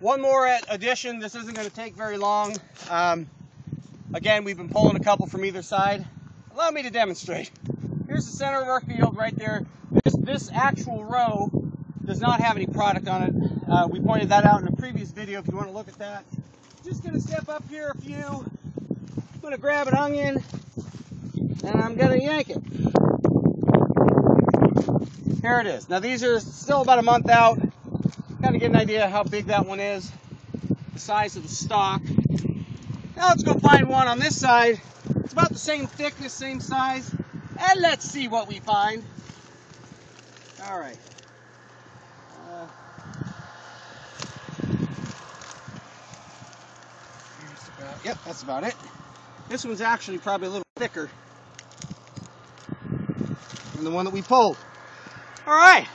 one more at addition. This isn't going to take very long. Um, again, we've been pulling a couple from either side. Allow me to demonstrate. Here's the center of our field right there. This, this actual row does not have any product on it. Uh, we pointed that out in a previous video if you want to look at that. Just going to step up here a few. I'm going to grab an onion and I'm going to yank it. Here it is. Now these are still about a month out. Kind of get an idea how big that one is, the size of the stock. Now let's go find one on this side. It's about the same thickness, same size. And let's see what we find. All right. Uh, yep, that's about it. This one's actually probably a little thicker than the one that we pulled. All right.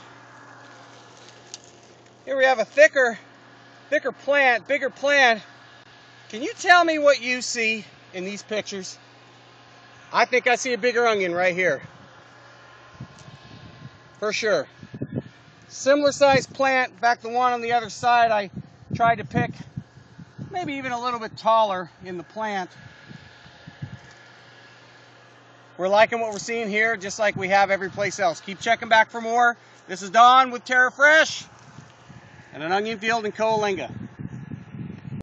Here we have a thicker, thicker plant, bigger plant. Can you tell me what you see in these pictures? I think I see a bigger onion right here. For sure. Similar sized plant. In fact, the one on the other side I tried to pick maybe even a little bit taller in the plant. We're liking what we're seeing here, just like we have every place else. Keep checking back for more. This is Don with Terra Fresh and an onion field in Coalinga.